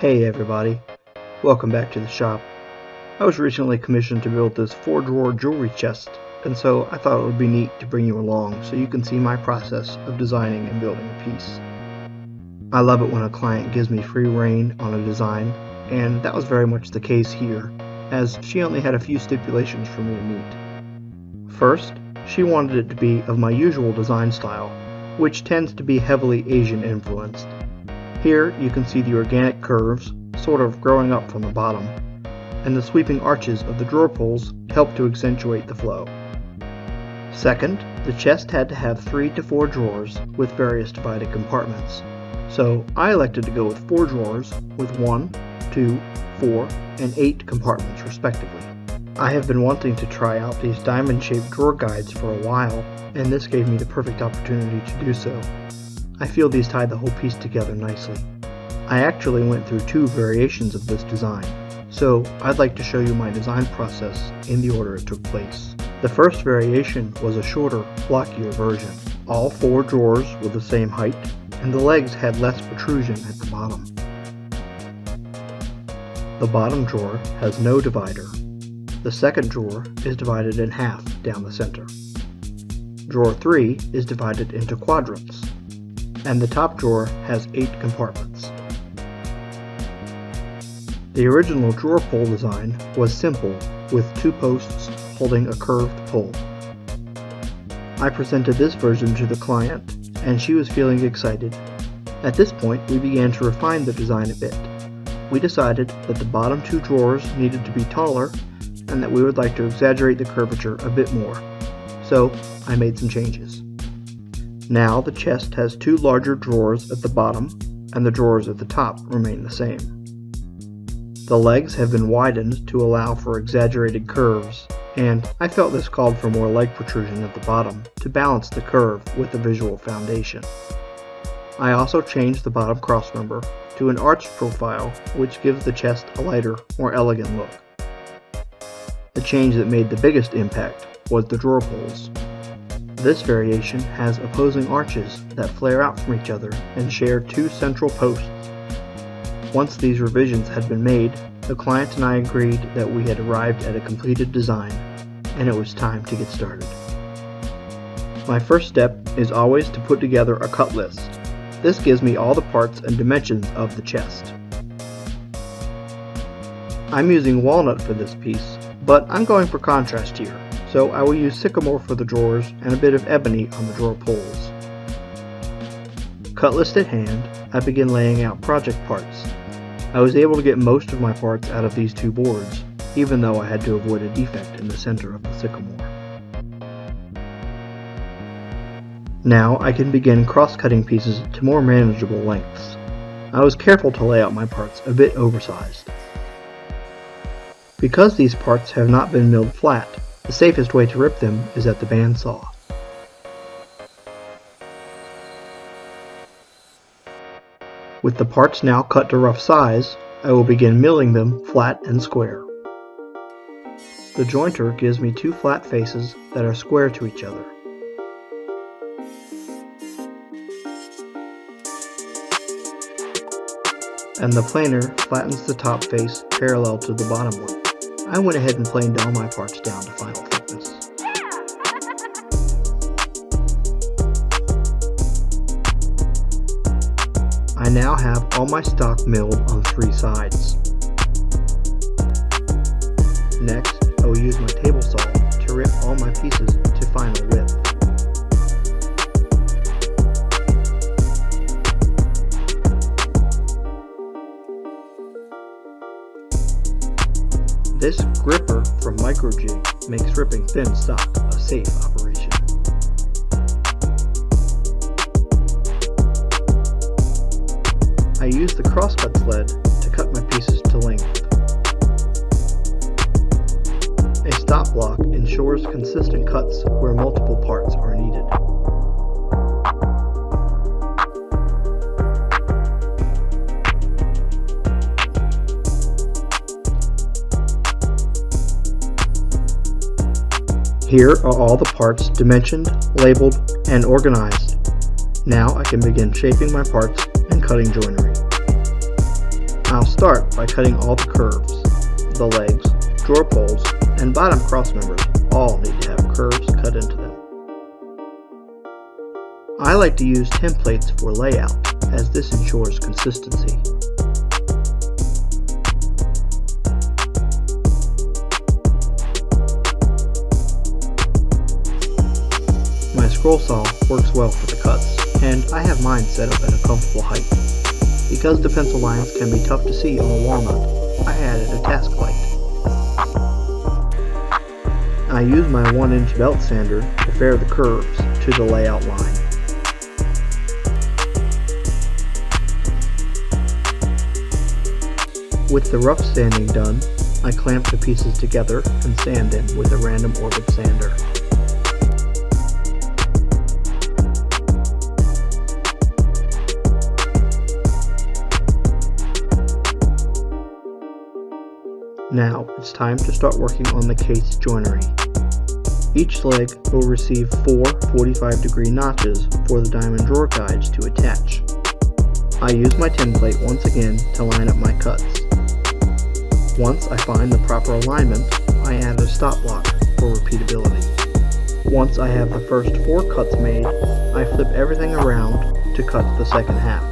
Hey everybody, welcome back to the shop. I was recently commissioned to build this 4 drawer jewelry chest, and so I thought it would be neat to bring you along so you can see my process of designing and building a piece. I love it when a client gives me free rein on a design, and that was very much the case here, as she only had a few stipulations for me to meet. First, she wanted it to be of my usual design style, which tends to be heavily Asian influenced. Here you can see the organic curves, sort of growing up from the bottom, and the sweeping arches of the drawer pulls help to accentuate the flow. Second, the chest had to have three to four drawers with various divided compartments. So I elected to go with four drawers with one, two, four, and eight compartments respectively. I have been wanting to try out these diamond shaped drawer guides for a while, and this gave me the perfect opportunity to do so. I feel these tie the whole piece together nicely. I actually went through two variations of this design, so I'd like to show you my design process in the order it took place. The first variation was a shorter, blockier version. All four drawers were the same height, and the legs had less protrusion at the bottom. The bottom drawer has no divider. The second drawer is divided in half down the center. Drawer 3 is divided into quadrants and the top drawer has 8 compartments. The original drawer pull design was simple with two posts holding a curved pull. I presented this version to the client and she was feeling excited. At this point we began to refine the design a bit. We decided that the bottom two drawers needed to be taller and that we would like to exaggerate the curvature a bit more. So I made some changes. Now the chest has two larger drawers at the bottom, and the drawers at the top remain the same. The legs have been widened to allow for exaggerated curves, and I felt this called for more leg protrusion at the bottom to balance the curve with the visual foundation. I also changed the bottom crossmember to an arched profile which gives the chest a lighter, more elegant look. The change that made the biggest impact was the drawer pulls. This variation has opposing arches that flare out from each other and share two central posts. Once these revisions had been made, the client and I agreed that we had arrived at a completed design, and it was time to get started. My first step is always to put together a cut list. This gives me all the parts and dimensions of the chest. I'm using walnut for this piece, but I'm going for contrast here so I will use sycamore for the drawers and a bit of ebony on the drawer pulls. Cut list at hand, I begin laying out project parts. I was able to get most of my parts out of these two boards, even though I had to avoid a defect in the center of the sycamore. Now I can begin cross-cutting pieces to more manageable lengths. I was careful to lay out my parts a bit oversized. Because these parts have not been milled flat, the safest way to rip them is at the bandsaw. With the parts now cut to rough size, I will begin milling them flat and square. The jointer gives me two flat faces that are square to each other. And the planer flattens the top face parallel to the bottom one. I went ahead and planed all my parts down to final thickness. I now have all my stock milled on three sides. Next, I will use my Microjig makes ripping thin stock a safe operation. I use the crosscut sled Here are all the parts dimensioned, labeled, and organized. Now I can begin shaping my parts and cutting joinery. I'll start by cutting all the curves. The legs, drawer pulls, and bottom cross members all need to have curves cut into them. I like to use templates for layout, as this ensures consistency. Scroll saw works well for the cuts, and I have mine set up at a comfortable height. Because the pencil lines can be tough to see on a walnut, I added a task light. I use my 1 inch belt sander to fair the curves to the layout line. With the rough sanding done, I clamp the pieces together and sand them with a random orbit sander. Now it's time to start working on the case joinery. Each leg will receive four 45 degree notches for the diamond drawer guides to attach. I use my template once again to line up my cuts. Once I find the proper alignment, I add a stop block for repeatability. Once I have the first four cuts made, I flip everything around to cut the second half.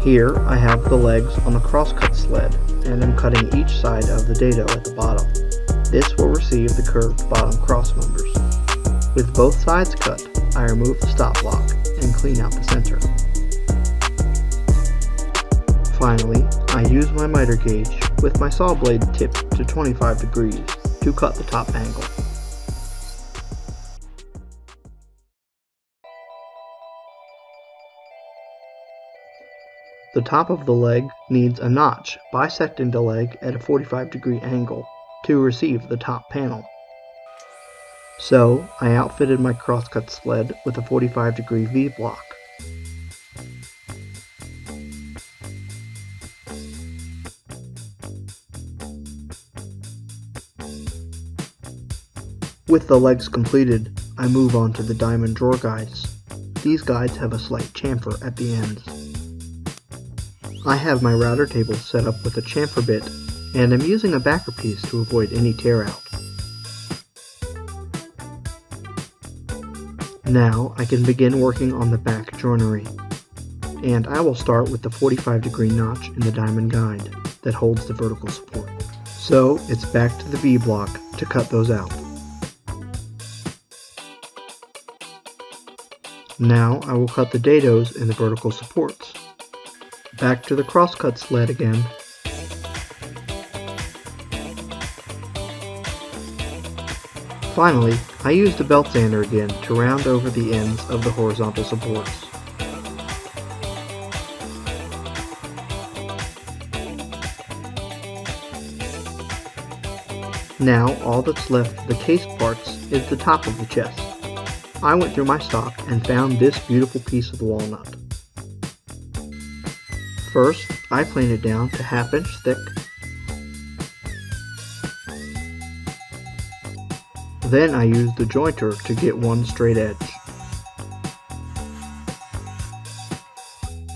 Here I have the legs on the crosscut sled and am cutting each side of the dado at the bottom. This will receive the curved bottom cross members. With both sides cut, I remove the stop block and clean out the center. Finally, I use my miter gauge with my saw blade tipped to 25 degrees to cut the top angle. The top of the leg needs a notch bisecting the leg at a 45 degree angle to receive the top panel. So, I outfitted my crosscut sled with a 45 degree V-block. With the legs completed, I move on to the diamond drawer guides. These guides have a slight chamfer at the ends. I have my router table set up with a chamfer bit and I'm using a backer piece to avoid any tear out. Now I can begin working on the back joinery. And I will start with the 45 degree notch in the diamond guide that holds the vertical support. So it's back to the V block to cut those out. Now I will cut the dados in the vertical supports. Back to the crosscut sled again. Finally, I used the belt sander again to round over the ends of the horizontal supports. Now all that's left of the case parts is the top of the chest. I went through my stock and found this beautiful piece of walnut. First, I planed it down to half inch thick. Then I used the jointer to get one straight edge.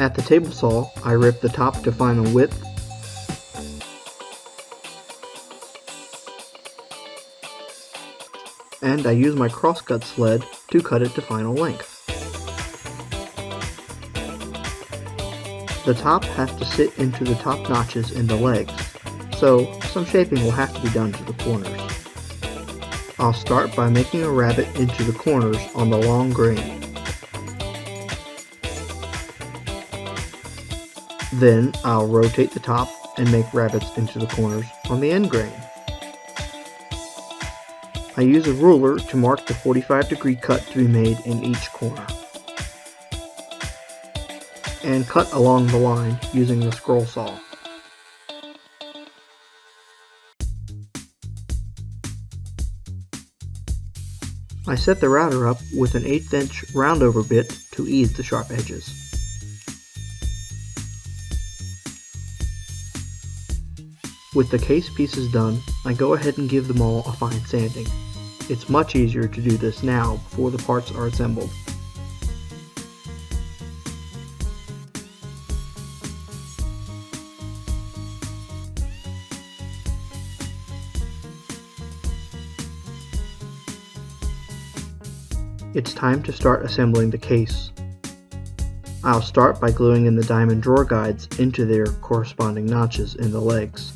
At the table saw, I ripped the top to final width and I use my crosscut sled to cut it to final length. The top has to sit into the top notches in the legs, so some shaping will have to be done to the corners. I'll start by making a rabbet into the corners on the long grain. Then I'll rotate the top and make rabbets into the corners on the end grain. I use a ruler to mark the 45 degree cut to be made in each corner and cut along the line using the scroll saw. I set the router up with an 8th inch roundover bit to ease the sharp edges. With the case pieces done, I go ahead and give them all a fine sanding. It's much easier to do this now before the parts are assembled. It's time to start assembling the case. I'll start by gluing in the diamond drawer guides into their corresponding notches in the legs.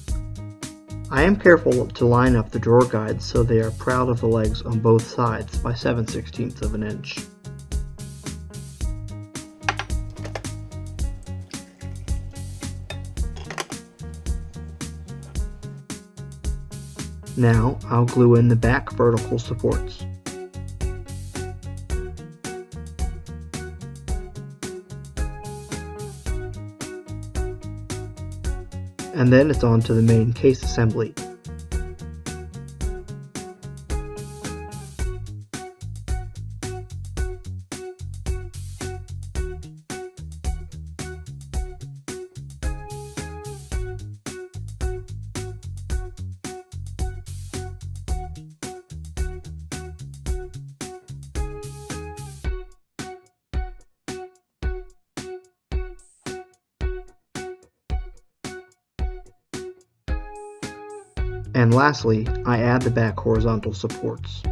I am careful to line up the drawer guides so they are proud of the legs on both sides by 7 16ths of an inch. Now I'll glue in the back vertical supports. And then it's on to the main case assembly. And lastly, I add the back horizontal supports.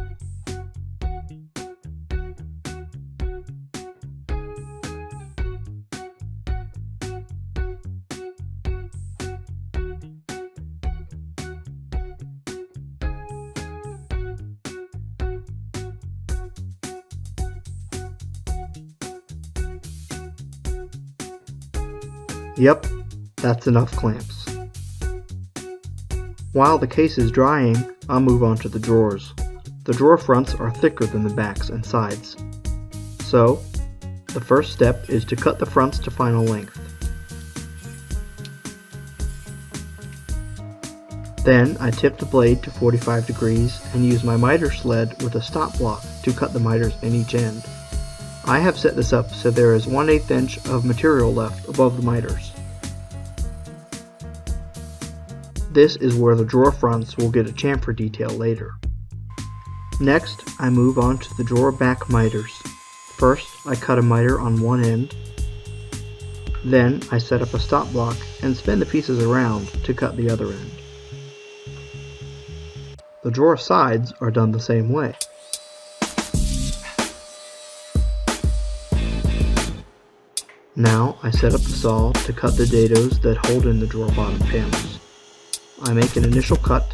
Yep, that's enough clamps. While the case is drying, I'll move on to the drawers. The drawer fronts are thicker than the backs and sides. So, the first step is to cut the fronts to final length. Then I tip the blade to 45 degrees and use my miter sled with a stop block to cut the miters in each end. I have set this up so there is 1 8 inch of material left above the miters. This is where the drawer fronts will get a chamfer detail later. Next, I move on to the drawer back miters. First, I cut a miter on one end. Then, I set up a stop block and spin the pieces around to cut the other end. The drawer sides are done the same way. Now I set up the saw to cut the dados that hold in the drawer bottom panels. I make an initial cut.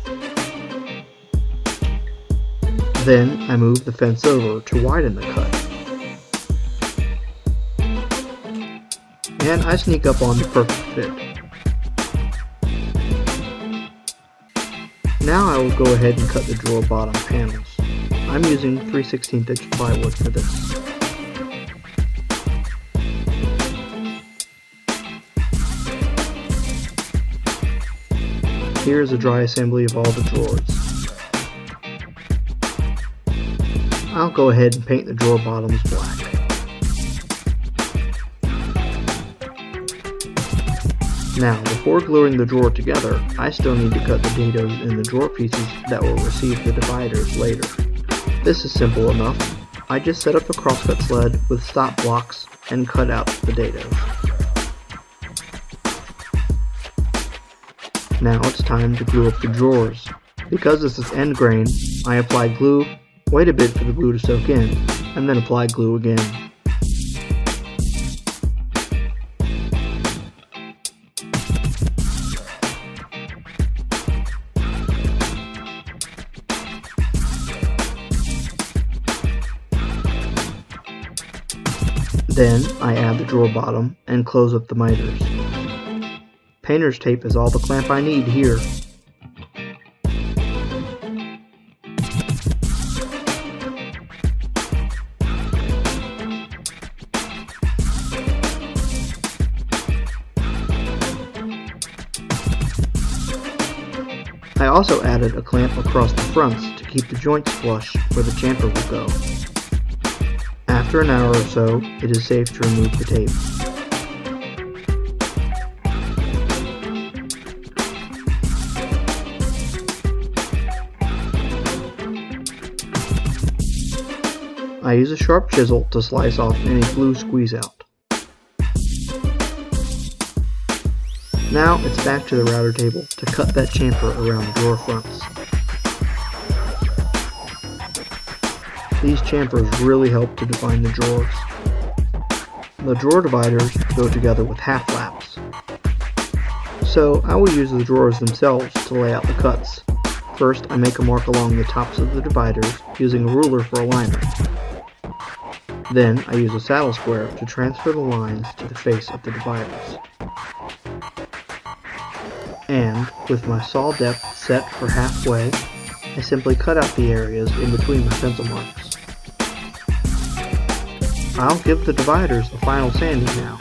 Then I move the fence over to widen the cut. And I sneak up on the perfect fit. Now I will go ahead and cut the drawer bottom panels. I'm using 3 16 inch plywood for this. Here is a dry assembly of all the drawers. I'll go ahead and paint the drawer bottoms black. Now, before gluing the drawer together, I still need to cut the dados in the drawer pieces that will receive the dividers later. This is simple enough. I just set up a crosscut sled with stop blocks and cut out the dados. Now it's time to glue up the drawers. Because this is end grain, I apply glue, wait a bit for the glue to soak in, and then apply glue again. Then I add the drawer bottom and close up the miters. Painter's tape is all the clamp I need here. I also added a clamp across the fronts to keep the joints flush where the chamfer will go. After an hour or so, it is safe to remove the tape. I use a sharp chisel to slice off any glue squeeze out. Now it's back to the router table to cut that chamfer around the drawer fronts. These chamfers really help to define the drawers. The drawer dividers go together with half laps. So I will use the drawers themselves to lay out the cuts. First, I make a mark along the tops of the dividers using a ruler for alignment. Then, I use a saddle square to transfer the lines to the face of the dividers. And, with my saw depth set for halfway, I simply cut out the areas in between my pencil marks. I'll give the dividers a final sanding now.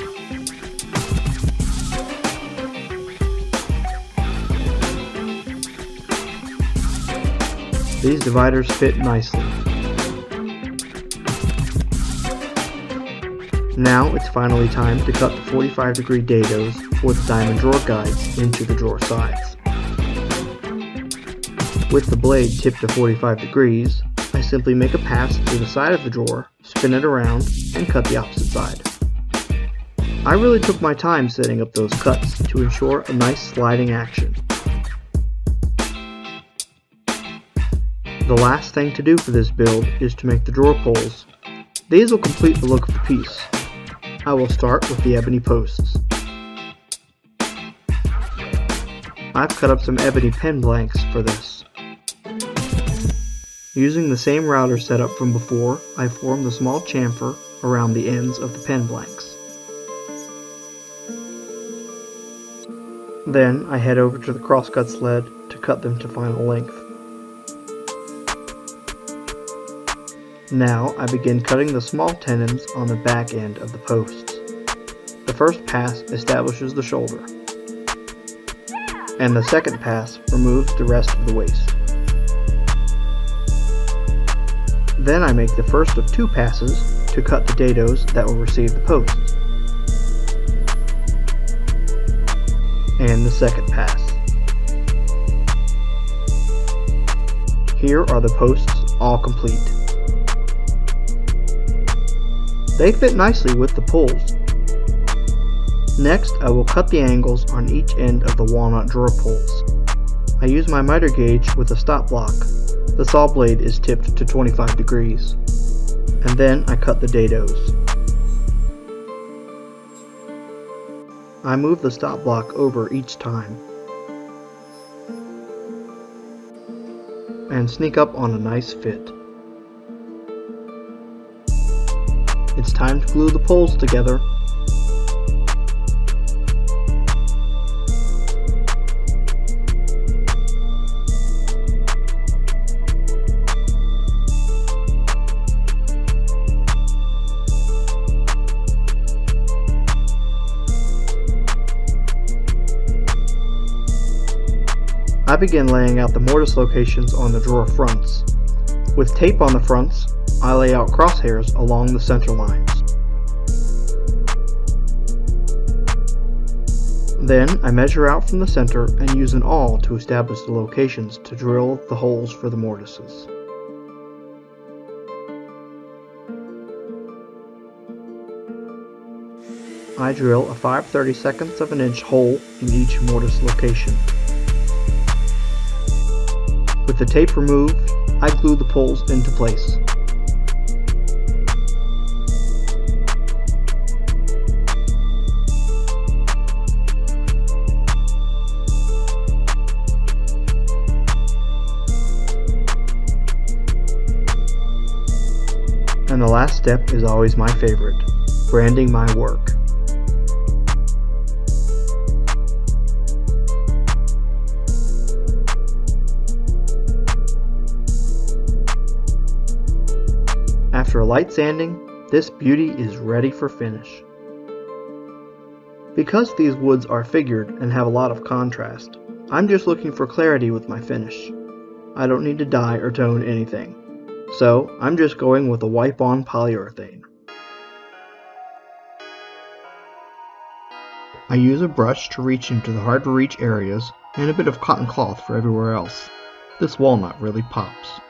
These dividers fit nicely. Now it's finally time to cut the 45 degree dados for the diamond drawer guides into the drawer sides. With the blade tipped to 45 degrees, I simply make a pass through the side of the drawer, spin it around, and cut the opposite side. I really took my time setting up those cuts to ensure a nice sliding action. The last thing to do for this build is to make the drawer pulls. These will complete the look of the piece. I will start with the ebony posts. I've cut up some ebony pen blanks for this. Using the same router setup from before, I formed the small chamfer around the ends of the pen blanks. Then I head over to the crosscut sled to cut them to final length. Now I begin cutting the small tenons on the back end of the posts. The first pass establishes the shoulder, and the second pass removes the rest of the waste. Then I make the first of two passes to cut the dados that will receive the posts, and the second pass. Here are the posts all complete. They fit nicely with the pulls. Next, I will cut the angles on each end of the walnut drawer pulls. I use my miter gauge with a stop block. The saw blade is tipped to 25 degrees. And then I cut the dados. I move the stop block over each time. And sneak up on a nice fit. It's time to glue the poles together. I begin laying out the mortise locations on the drawer fronts. With tape on the fronts, I lay out crosshairs along the center lines. Then I measure out from the center and use an awl to establish the locations to drill the holes for the mortises. I drill a 5 32 of an inch hole in each mortise location. With the tape removed, I glue the poles into place. And the last step is always my favorite, branding my work. After a light sanding, this beauty is ready for finish. Because these woods are figured and have a lot of contrast, I'm just looking for clarity with my finish. I don't need to dye or tone anything so I'm just going with a wipe-on polyurethane. I use a brush to reach into the hard-to-reach areas and a bit of cotton cloth for everywhere else. This walnut really pops.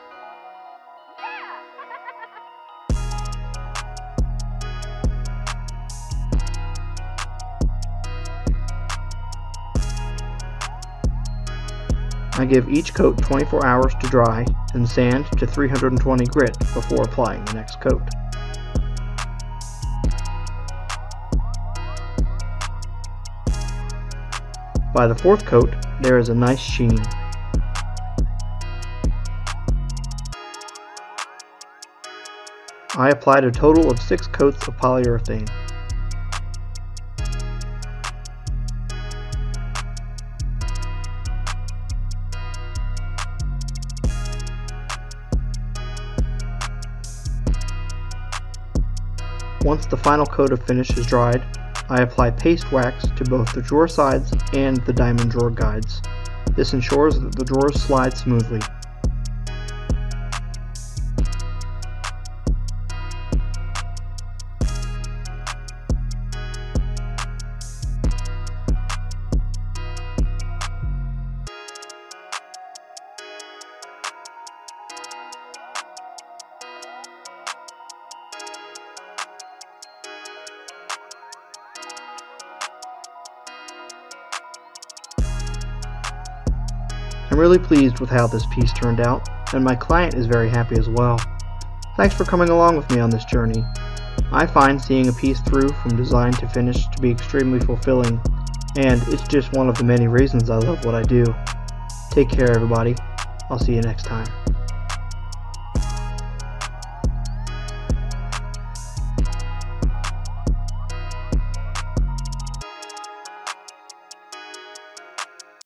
Give each coat 24 hours to dry and sand to 320 grit before applying the next coat. By the fourth coat, there is a nice sheen. I applied a total of 6 coats of polyurethane. Once the final coat of finish is dried, I apply paste wax to both the drawer sides and the diamond drawer guides. This ensures that the drawers slide smoothly. I'm really pleased with how this piece turned out, and my client is very happy as well. Thanks for coming along with me on this journey. I find seeing a piece through from design to finish to be extremely fulfilling, and it's just one of the many reasons I love what I do. Take care everybody. I'll see you next time.